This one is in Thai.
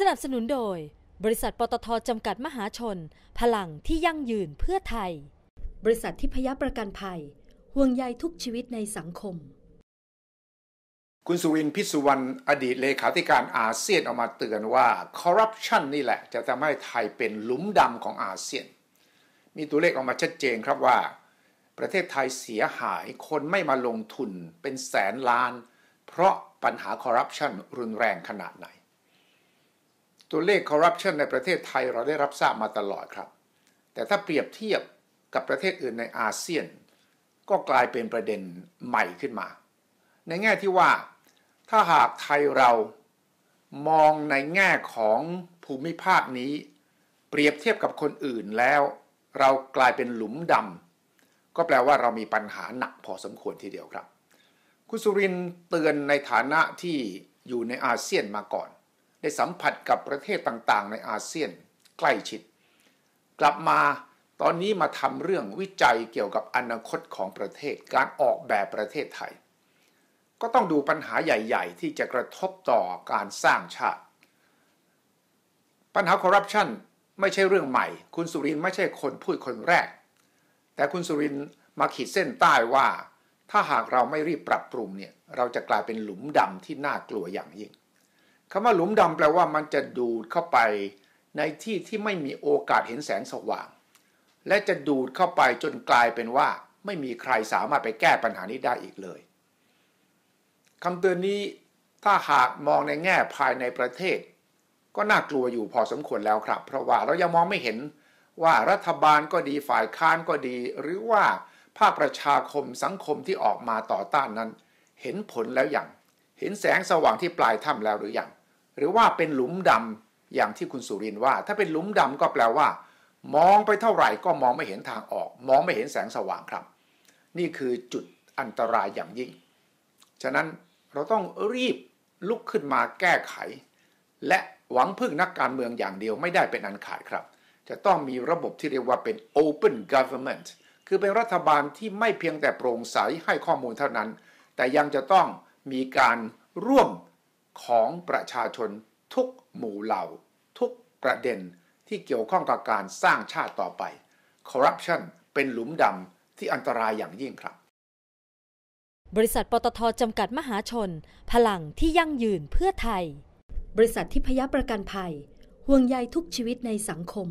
สนับสนุนโดย บริษัทปตทจำกัดมหาชน พลังที่ยั่งยืนเพื่อไทย บริษัททิพยประกันภัย ห่วงใยทุกชีวิตในสังคม คุณสุวินพิสุวรรณอดีตเลขาธิการอาเซียนออกมาเตือนว่าคอร์รัปชันนี่แหละ จะทำให้ไทยเป็นหลุมดำของอาเซียน มีตัวเลขออกมาชัดเจนครับว่า ประเทศไทยเสียหายคนไม่มาลงทุนเป็นแสนล้าน เพราะปัญหาคอร์รัปชันรุนแรงขนาดไหน ตัวเลขคอร์รัปชันในประเทศไทยเราได้รับทราบมาตลอดครับ แต่ถ้าเปรียบเทียบกับประเทศอื่นในอาเซียน ก็กลายเป็นประเด็นใหม่ขึ้นมา ในแง่ที่ว่าถ้าหากไทยเรามองในแง่ของภูมิภาคนี้ เปรียบเทียบกับคนอื่นแล้ว เรากลายเป็นหลุมดำก็แปลว่าเรามีปัญหาหนักพอสมควรทีเดียวครับ คุณสุรินเตือนในฐานะที่อยู่ในอาเซียนมาก่อน ได้สัมผัสกับประเทศต่างๆ ในอาเซียนใกล้ชิด กลับมาตอนนี้มาทำเรื่องวิจัยเกี่ยวกับอนาคตของประเทศการออกแบบประเทศไทย ก็ต้องดูปัญหาใหญ่ ๆ ที่จะกระทบต่อการสร้างชาติ ปัญหาคอร์รัปชันไม่ใช่เรื่องใหม่ คุณสุรินไม่ใช่คนพูดคนแรก แต่คุณสุรินมาขีดเส้นใต้ว่า ถ้าหากเราไม่รีบปรับปรุงเนี่ยเราจะกลายเป็นหลุมดำที่น่ากลัวอย่างยิ่ง คำว่าหลุมดำแปลว่ามันจะดูดเข้าไปในที่ที่ไม่มีโอกาสเห็นแสงสว่าง และจะดูดเข้าไปจนกลายเป็นว่า ไม่มีใครสามารถไปแก้ปัญหานี้ได้อีกเลยคำเตือนนี้ถ้าหากมองในแง่ภายในประเทศ ก็น่ากลัวอยู่พอสมควรแล้วครับ เพราะว่าเรายังมองไม่เห็นว่ารัฐบาลก็ดีฝ่ายค้านก็ดี หรือว่าภาคประชาคมสังคมที่ออกมาต่อต้านนั้น เห็นผลแล้วอย่าง ห็นแสงสว่างที่ปลายถ้ำแล้วหรือยังหรือว่าเป็นหลุมดำอย่างที่คุณสุรินว่า ถ้าเป็นหลุมดำก็แปลว่า มองไปเท่าไหร่ก็มองไม่เห็นทางออก มองไม่เห็นแสงสว่างครับ นี่คือจุดอันตรายอย่างยิ่ง ฉะนั้นเราต้องรีบลุกขึ้นมาแก้ไข และหวังพึ่งนักการเมืองอย่างเดียวไม่ได้เป็นอันขาดครับ จะต้องมีระบบที่เรียกว่าเป็น open government คือเป็นรัฐบาลที่ไม่เพียงแต่โปร่งใสให้ข้อมูลเท่านั้น แต่ยังจะต้อง มีการร่วมของประชาชนทุกหมู่เหล่า ทุกประเด็นที่เกี่ยวข้องกับการสร้างชาติต่อไป corruption เป็นหลุมดำที่อันตรายอย่างยิ่งครับ บริษัทปตทจำกัดมหาชน พลังที่ยั่งยืนเพื่อไทย บริษัททิพยประกันภัย ห่วงใยทุกชีวิตในสังคม